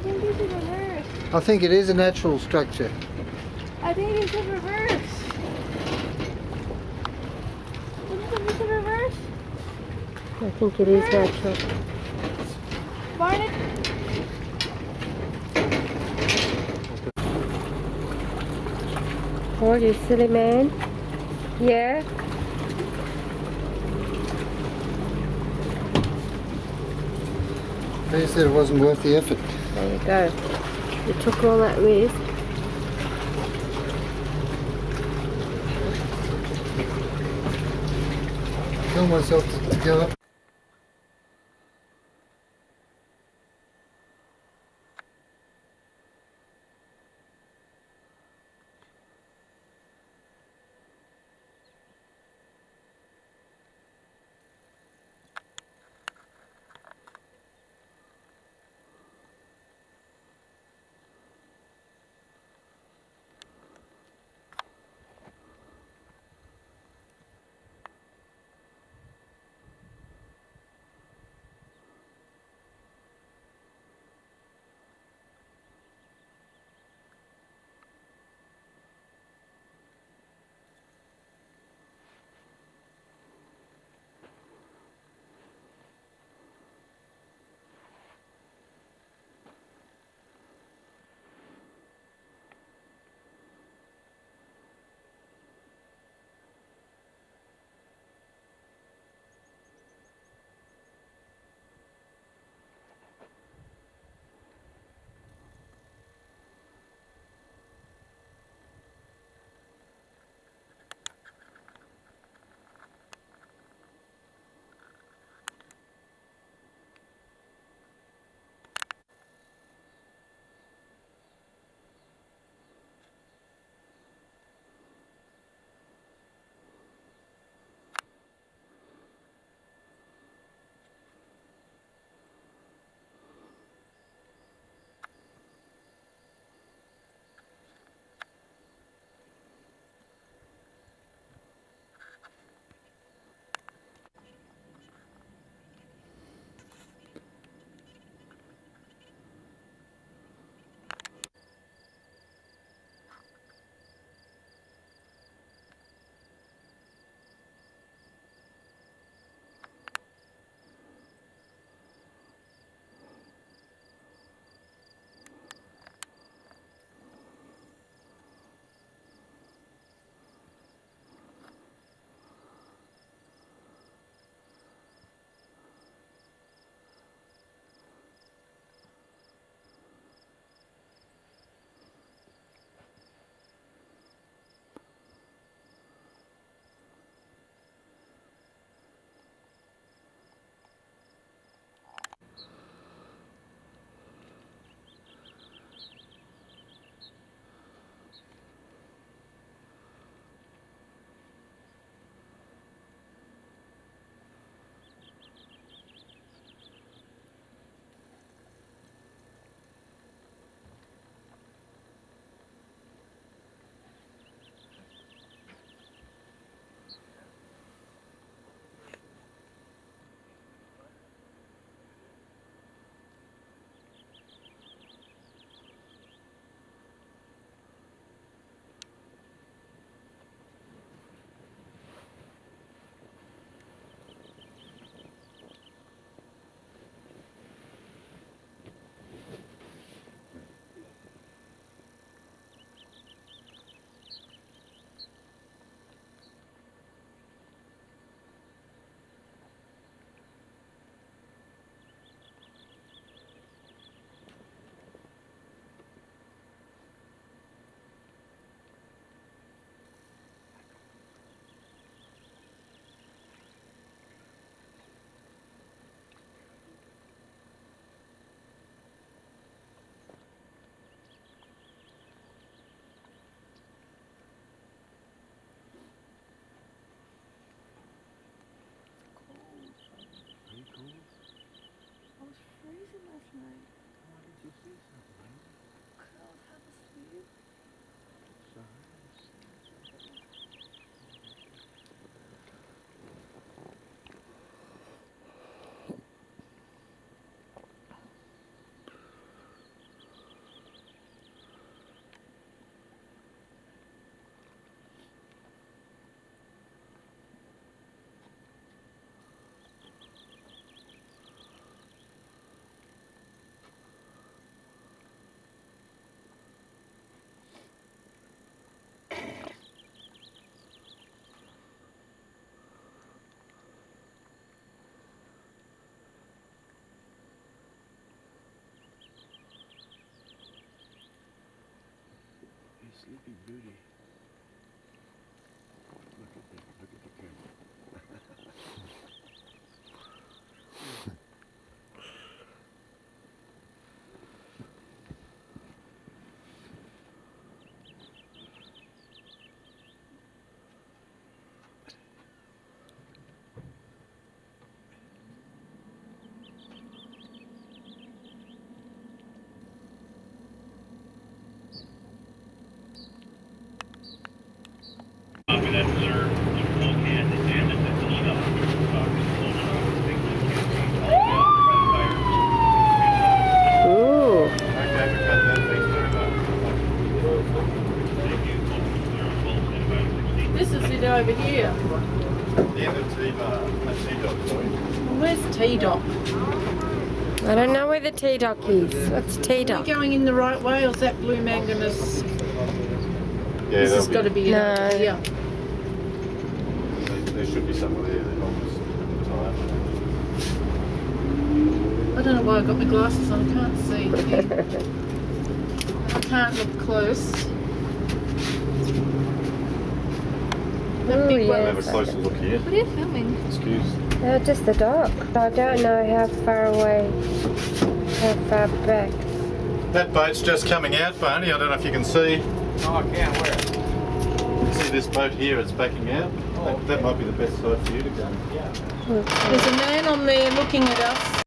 I think it's in reverse. I think it is a natural structure. I think it's in reverse. Isn't it reverse? I think it is natural. Barnett? Oh, you silly man. Yeah? They said it wasn't worth the effort. There you go. You took all that risk. Kill myself together. I was freezing last night. Because Sleepy booty. Look at that. Look at the camera. Ooh. This is it over here. Yeah, that's Eva. That's Eva, sorry. Where's T Dot? I don't know where the tea dock is. What's tea Are dock? we going in the right way or is that blue manganese? Yeah, this has got to be it uh, No. over here. There, there should be somewhere there that holds I don't know why I've got my glasses on. I can't see. I can't look close. That Oh, big one. Have a closer look here. What are you filming? Excuse. No, just the dock. I don't know how far away, how far back. That boat's just coming out, Barney. I don't know if you can see. Oh, I can. Where? See this boat here? It's backing out. Oh, that, that might be the best side for you to go. Yeah. There's a man on there looking at us.